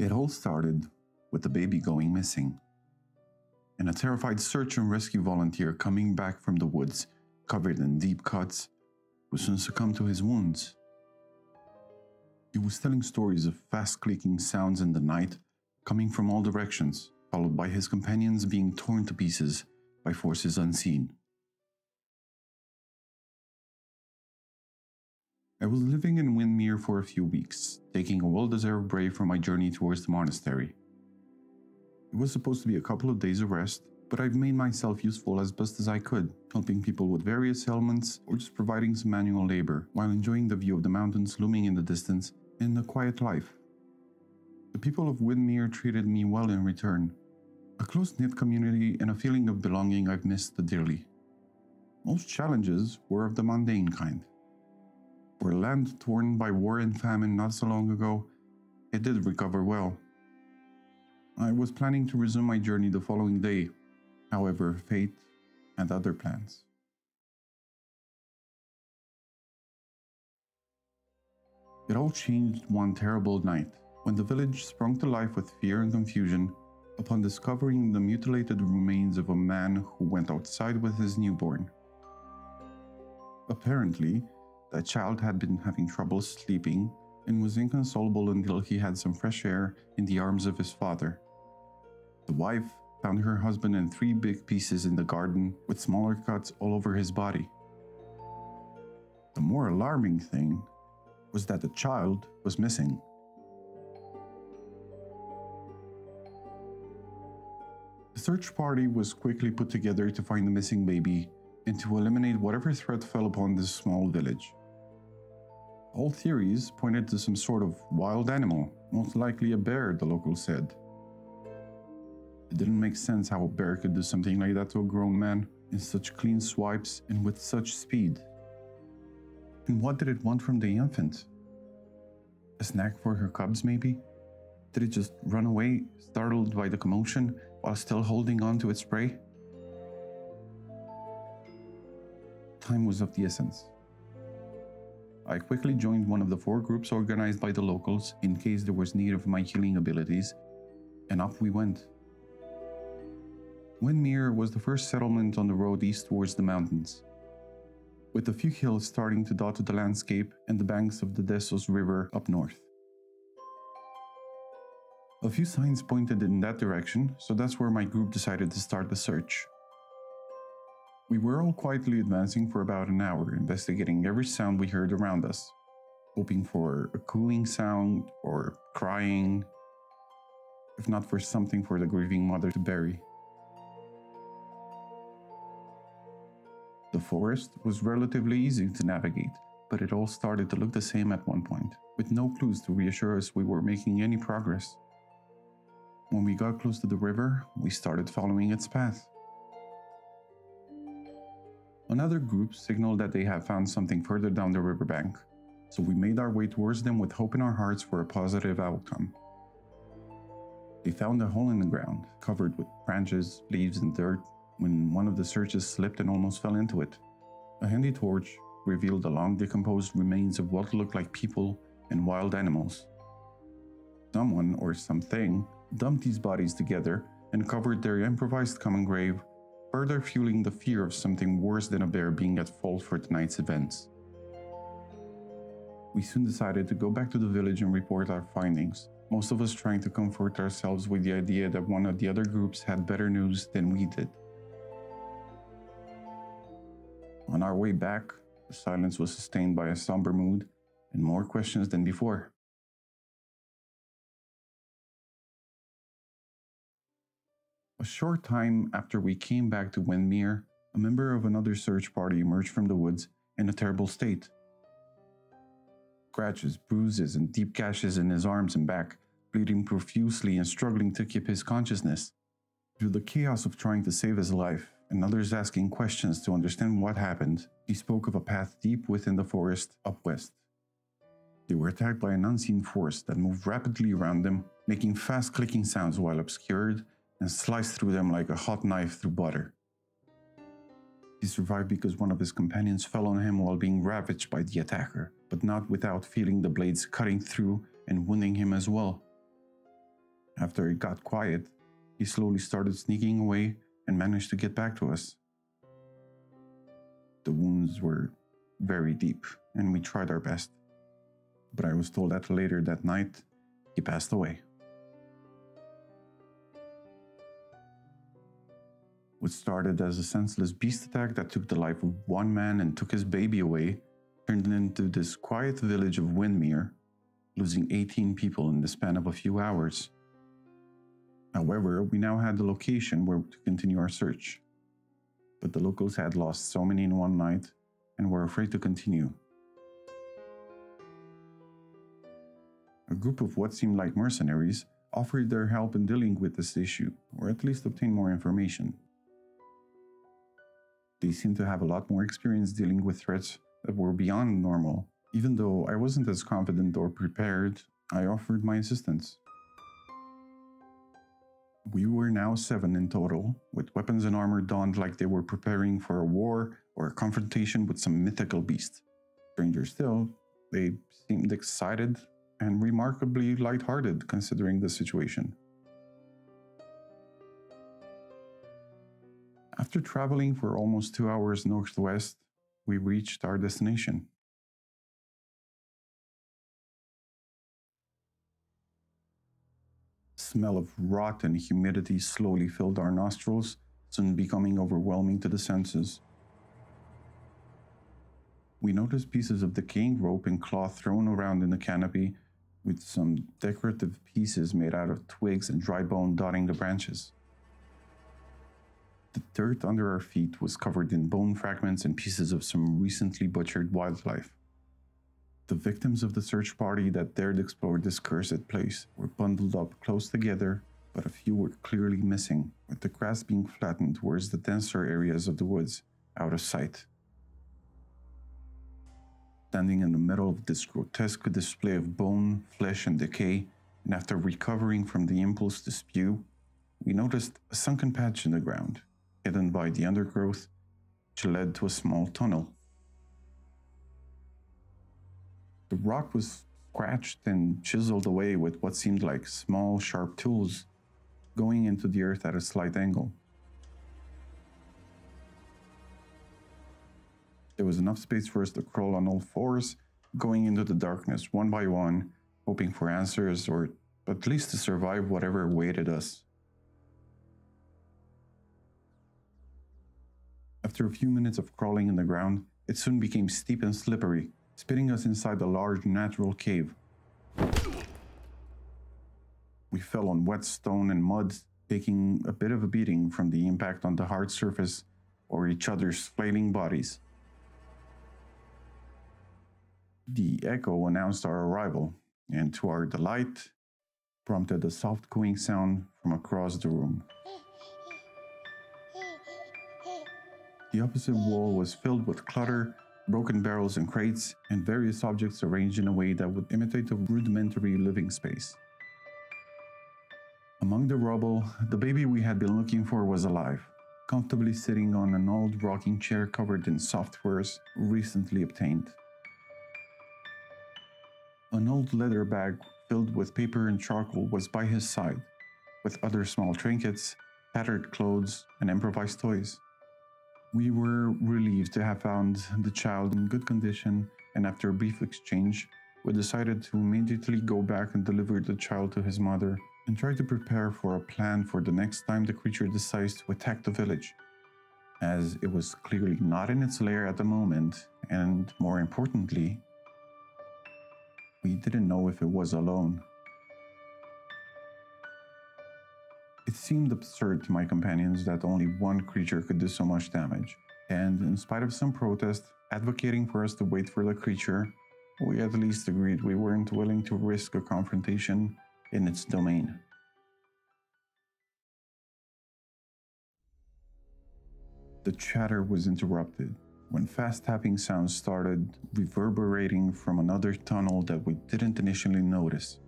It all started with the baby going missing and a terrified search and rescue volunteer coming back from the woods covered in deep cuts who soon succumbed to his wounds. He was telling stories of fast clicking sounds in the night coming from all directions, followed by his companions being torn to pieces by forces unseen. I was living in Windmere for a few weeks, taking a well deserved break from my journey towards the monastery. It was supposed to be a couple of days of rest, but I've made myself useful as best as I could, helping people with various ailments or just providing some manual labor while enjoying the view of the mountains looming in the distance and a quiet life. The people of Windmere treated me well in return. A close knit community and a feeling of belonging I've missed dearly. Most challenges were of the mundane kind. For land torn by war and famine not so long ago, it did recover well. I was planning to resume my journey the following day, however, fate had other plans. It all changed one terrible night when the village sprung to life with fear and confusion upon discovering the mutilated remains of a man who went outside with his newborn. Apparently, the child had been having trouble sleeping and was inconsolable until he had some fresh air in the arms of his father. The wife found her husband in three big pieces in the garden with smaller cuts all over his body. The more alarming thing was that the child was missing. The search party was quickly put together to find the missing baby and to eliminate whatever threat fell upon this small village. All theories pointed to some sort of wild animal, most likely a bear, the locals said. It didn't make sense how a bear could do something like that to a grown man in such clean swipes and with such speed. And what did it want from the infant? A snack for her cubs, maybe? Did it just run away, startled by the commotion, while still holding on to its prey? Time was of the essence. I quickly joined one of the four groups organized by the locals in case there was need of my healing abilities, and off we went. Windmere was the first settlement on the road east towards the mountains, with a few hills starting to dot the landscape and the banks of the Dessos River up north. A few signs pointed in that direction, so that's where my group decided to start the search. We were all quietly advancing for about an hour, investigating every sound we heard around us, hoping for a cooing sound or crying, if not for something for the grieving mother to bury. The forest was relatively easy to navigate, but it all started to look the same at one point, with no clues to reassure us we were making any progress. When we got close to the river, we started following its path. Another group signaled that they had found something further down the riverbank, so we made our way towards them with hope in our hearts for a positive outcome. They found a hole in the ground, covered with branches, leaves, and dirt, when one of the searchers slipped and almost fell into it. A handy torch revealed the long decomposed remains of what looked like people and wild animals. Someone or something dumped these bodies together and covered their improvised common grave further fueling the fear of something worse than a bear being at fault for tonight's events. We soon decided to go back to the village and report our findings, most of us trying to comfort ourselves with the idea that one of the other groups had better news than we did. On our way back, the silence was sustained by a somber mood and more questions than before. A short time after we came back to Windmere, a member of another search party emerged from the woods in a terrible state. Scratches, bruises, and deep gashes in his arms and back, bleeding profusely and struggling to keep his consciousness. Through the chaos of trying to save his life and others asking questions to understand what happened, he spoke of a path deep within the forest up west. They were attacked by an unseen force that moved rapidly around them, making fast clicking sounds while obscured and sliced through them like a hot knife through butter. He survived because one of his companions fell on him while being ravaged by the attacker, but not without feeling the blades cutting through and wounding him as well. After it got quiet, he slowly started sneaking away and managed to get back to us. The wounds were very deep, and we tried our best. But I was told that later that night, he passed away. What started as a senseless beast attack that took the life of one man and took his baby away turned into this quiet village of Windmere, losing 18 people in the span of a few hours. However, we now had the location where to continue our search. But the locals had lost so many in one night and were afraid to continue. A group of what seemed like mercenaries offered their help in dealing with this issue, or at least obtain more information. They seemed to have a lot more experience dealing with threats that were beyond normal. Even though I wasn't as confident or prepared, I offered my assistance. We were now seven in total, with weapons and armor donned like they were preparing for a war or a confrontation with some mythical beast. Stranger still, they seemed excited and remarkably light-hearted considering the situation. After traveling for almost two hours northwest, we reached our destination. Smell of rot and humidity slowly filled our nostrils, soon becoming overwhelming to the senses. We noticed pieces of decaying rope and cloth thrown around in the canopy, with some decorative pieces made out of twigs and dry bone dotting the branches. The dirt under our feet was covered in bone fragments and pieces of some recently butchered wildlife. The victims of the search party that dared explore this cursed place were bundled up close together, but a few were clearly missing, with the grass being flattened towards the denser areas of the woods, out of sight. Standing in the middle of this grotesque display of bone, flesh, and decay, and after recovering from the impulse to spew, we noticed a sunken patch in the ground hidden by the undergrowth, which led to a small tunnel. The rock was scratched and chiseled away with what seemed like small, sharp tools going into the earth at a slight angle. There was enough space for us to crawl on all fours, going into the darkness one by one, hoping for answers or at least to survive whatever awaited us. After a few minutes of crawling in the ground, it soon became steep and slippery, spitting us inside a large natural cave. We fell on wet stone and mud, taking a bit of a beating from the impact on the hard surface or each other's flailing bodies. The echo announced our arrival, and to our delight, prompted a soft cooing sound from across the room. The opposite wall was filled with clutter, broken barrels and crates, and various objects arranged in a way that would imitate a rudimentary living space. Among the rubble, the baby we had been looking for was alive, comfortably sitting on an old rocking chair covered in softwares recently obtained. An old leather bag filled with paper and charcoal was by his side, with other small trinkets, tattered clothes, and improvised toys. We were relieved to have found the child in good condition, and after a brief exchange, we decided to immediately go back and deliver the child to his mother and try to prepare for a plan for the next time the creature decides to attack the village. As it was clearly not in its lair at the moment, and more importantly, we didn't know if it was alone. It seemed absurd to my companions that only one creature could do so much damage, and in spite of some protest advocating for us to wait for the creature, we at least agreed we weren't willing to risk a confrontation in its domain. The chatter was interrupted when fast tapping sounds started reverberating from another tunnel that we didn't initially notice.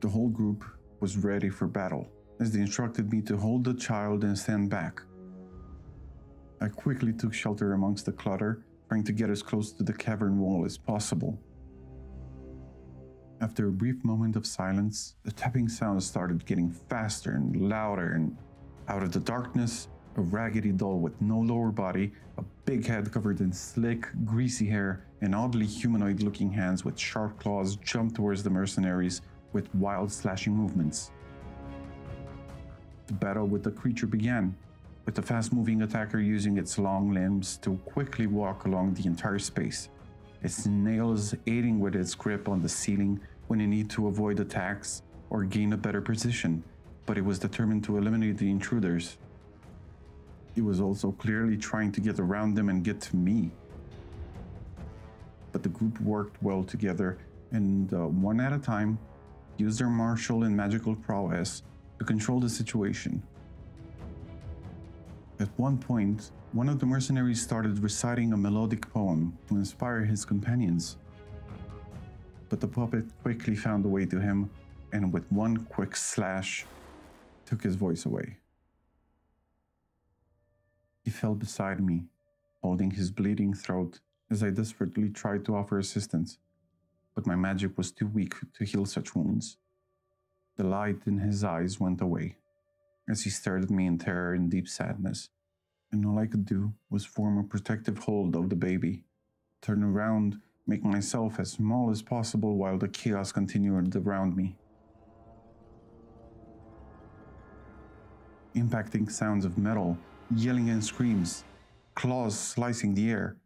The whole group was ready for battle, as they instructed me to hold the child and stand back. I quickly took shelter amongst the clutter, trying to get as close to the cavern wall as possible. After a brief moment of silence, the tapping sound started getting faster and louder, and out of the darkness, a raggedy doll with no lower body, a big head covered in slick, greasy hair, and oddly humanoid looking hands with sharp claws jumped towards the mercenaries with wild slashing movements. The battle with the creature began, with the fast moving attacker using its long limbs to quickly walk along the entire space, its nails aiding with its grip on the ceiling when it needed to avoid attacks or gain a better position, but it was determined to eliminate the intruders. It was also clearly trying to get around them and get to me. But the group worked well together and, uh, one at a time, used their martial and magical prowess to control the situation. At one point, one of the mercenaries started reciting a melodic poem to inspire his companions. But the puppet quickly found a way to him and, with one quick slash, took his voice away. He fell beside me, holding his bleeding throat as I desperately tried to offer assistance, but my magic was too weak to heal such wounds. The light in his eyes went away as he stared at me in terror and deep sadness, and all I could do was form a protective hold of the baby, turn around, make myself as small as possible while the chaos continued around me. Impacting sounds of metal, yelling and screams, claws slicing the air,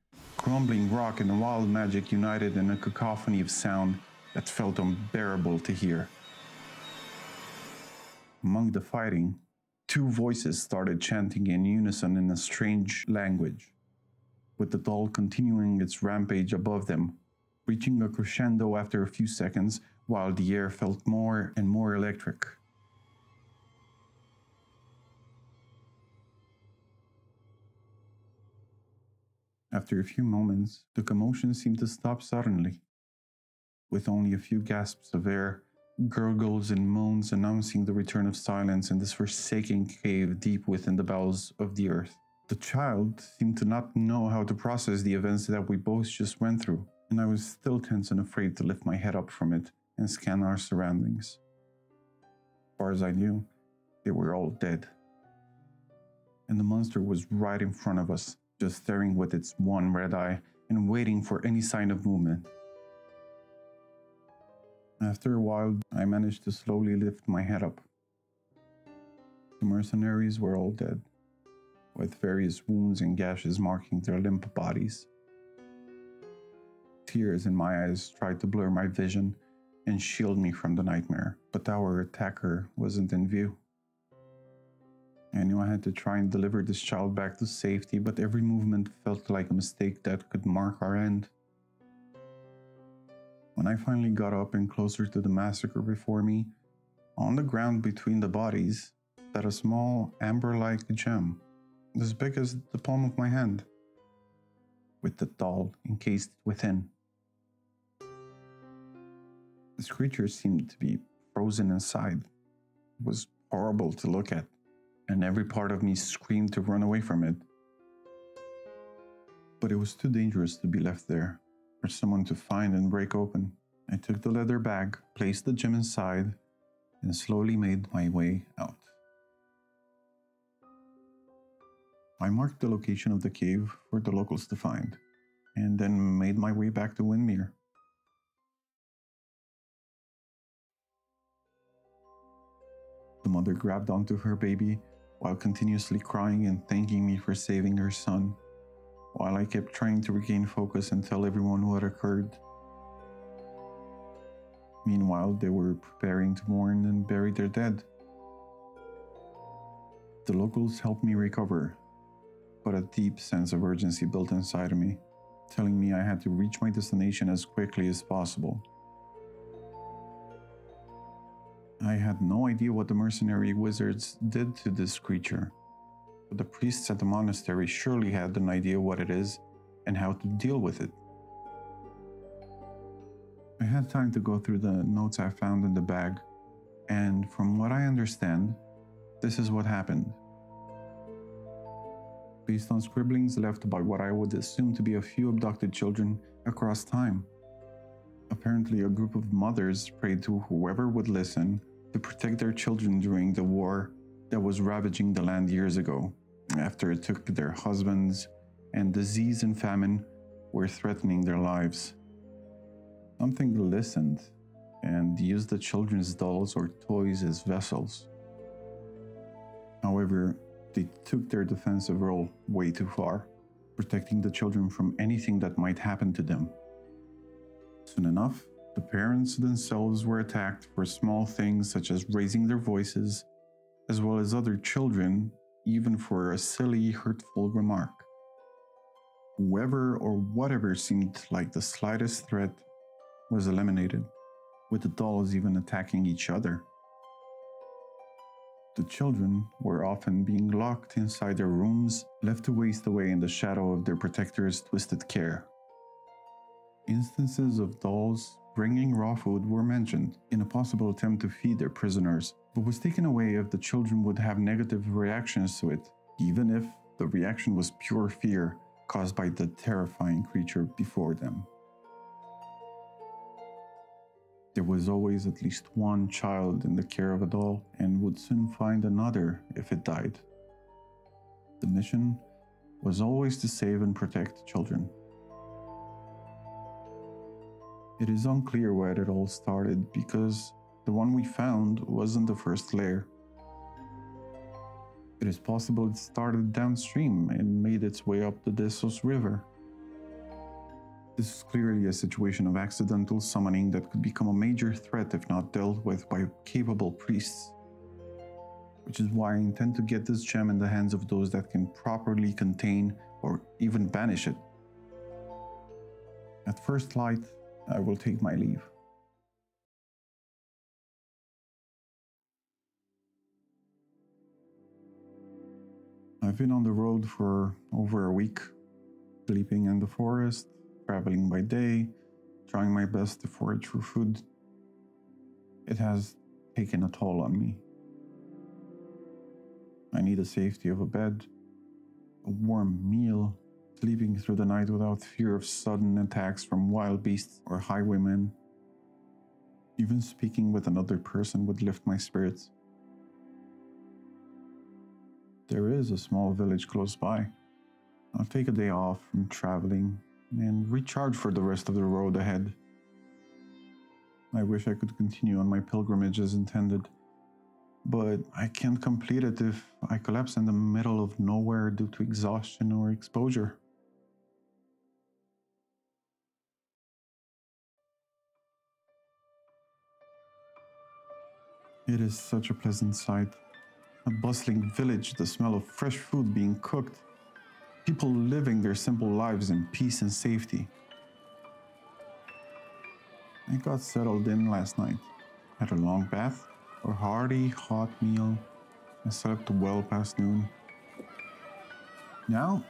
crumbling rock and wild magic united in a cacophony of sound that felt unbearable to hear. Among the fighting, two voices started chanting in unison in a strange language, with the doll continuing its rampage above them, reaching a crescendo after a few seconds while the air felt more and more electric. After a few moments, the commotion seemed to stop suddenly. With only a few gasps of air, gurgles and moans announcing the return of silence in this forsaken cave deep within the bowels of the earth. The child seemed to not know how to process the events that we both just went through, and I was still tense and afraid to lift my head up from it and scan our surroundings. As far as I knew, they were all dead. And the monster was right in front of us, just staring with its one red eye and waiting for any sign of movement. After a while, I managed to slowly lift my head up. The mercenaries were all dead, with various wounds and gashes marking their limp bodies. Tears in my eyes tried to blur my vision and shield me from the nightmare, but our attacker wasn't in view. I knew I had to try and deliver this child back to safety, but every movement felt like a mistake that could mark our end. When I finally got up and closer to the massacre before me, on the ground between the bodies sat a small amber like gem, as big as the palm of my hand, with the doll encased within. This creature seemed to be frozen inside. It was horrible to look at, and every part of me screamed to run away from it. But it was too dangerous to be left there for someone to find and break open. I took the leather bag, placed the gem inside, and slowly made my way out. I marked the location of the cave for the locals to find, and then made my way back to Windmere. The mother grabbed onto her baby while continuously crying and thanking me for saving her son while I kept trying to regain focus and tell everyone what occurred. Meanwhile, they were preparing to mourn and bury their dead. The locals helped me recover, but a deep sense of urgency built inside of me, telling me I had to reach my destination as quickly as possible. I had no idea what the mercenary wizards did to this creature but the priests at the monastery surely had an idea what it is and how to deal with it. I had time to go through the notes I found in the bag, and from what I understand, this is what happened. Based on scribblings left by what I would assume to be a few abducted children across time, Apparently, a group of mothers prayed to whoever would listen to protect their children during the war that was ravaging the land years ago, after it took their husbands, and disease and famine were threatening their lives. Something listened and used the children's dolls or toys as vessels. However, they took their defensive role way too far, protecting the children from anything that might happen to them. Soon enough, the parents themselves were attacked for small things such as raising their voices, as well as other children, even for a silly, hurtful remark. Whoever or whatever seemed like the slightest threat was eliminated, with the dolls even attacking each other. The children were often being locked inside their rooms, left to waste away in the shadow of their protectors' twisted care. Instances of dolls bringing raw food were mentioned in a possible attempt to feed their prisoners, but was taken away if the children would have negative reactions to it, even if the reaction was pure fear caused by the terrifying creature before them. There was always at least one child in the care of a doll and would soon find another if it died. The mission was always to save and protect children. It is unclear where it all started because the one we found wasn't the first layer. It is possible it started downstream and made its way up the Dessos River. This is clearly a situation of accidental summoning that could become a major threat if not dealt with by capable priests. Which is why I intend to get this gem in the hands of those that can properly contain or even banish it. At first light, I will take my leave. I've been on the road for over a week, sleeping in the forest, traveling by day, trying my best to forage for food. It has taken a toll on me. I need the safety of a bed, a warm meal, sleeping through the night without fear of sudden attacks from wild beasts or highwaymen. Even speaking with another person would lift my spirits. There is a small village close by. I'll take a day off from traveling and recharge for the rest of the road ahead. I wish I could continue on my pilgrimage as intended, but I can't complete it if I collapse in the middle of nowhere due to exhaustion or exposure. It is such a pleasant sight. A bustling village, the smell of fresh food being cooked, people living their simple lives in peace and safety. I got settled in last night, had a long bath, a hearty hot meal, and slept well past noon. Now,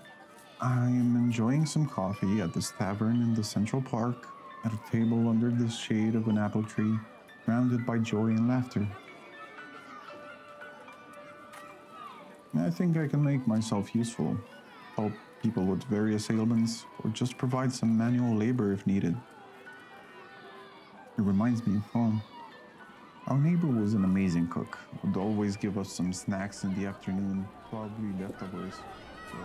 I am enjoying some coffee at this tavern in the Central Park, at a table under the shade of an apple tree, surrounded by joy and laughter. I think I can make myself useful, help people with various ailments, or just provide some manual labor if needed. It reminds me of home. Our neighbor was an amazing cook, would always give us some snacks in the afternoon, probably leftovers. So